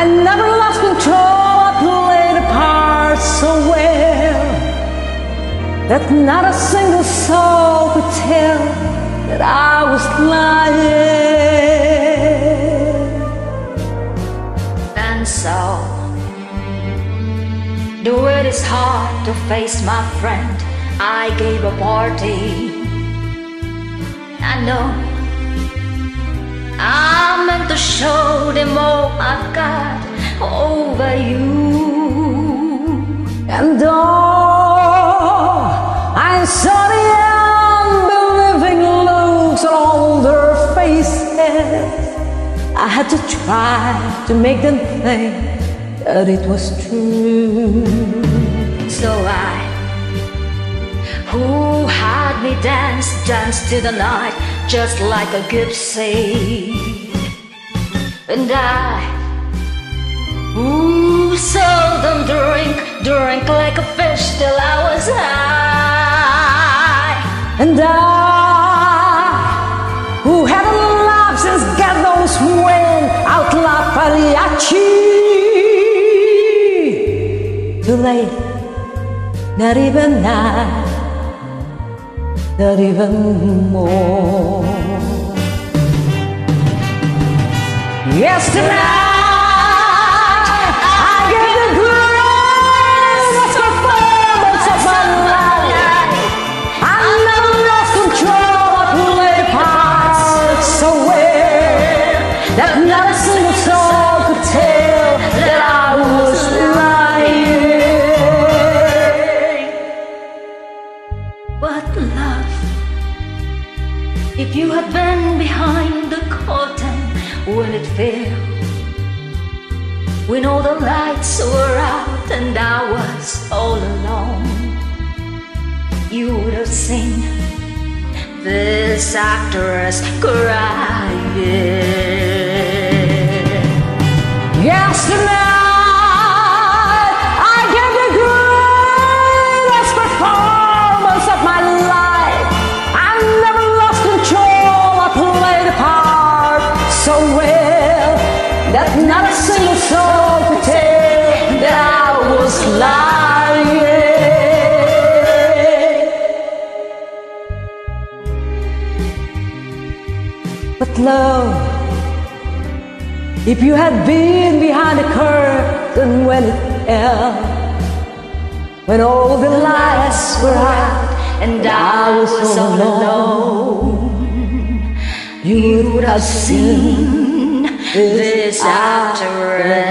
I never lost control, I played a part so well that not a single soul could tell that I was lying. And so, though it is hard to face my friend, I gave a party. I know. I show them all oh I've got over you. And oh, I saw the unbelieving looks on all their faces. I had to try to make them think that it was true. So I, who had me dance, dance to the night, just like a gypsy. And I, who seldom drink, drink like a fish till I was high. And I, who haven't laughed since God knows when, out La Pagliacci. Too late, not even now, not even more. Lying. But love, if you had been behind the curtain when it fell, when all the lights were out and I was all alone, you would have seen this actress crying. Soul that I was lying. But love. If you had been behind the curtain when it fell, when all the lights were out and I was all alone, you would have seen this ah. actress cry.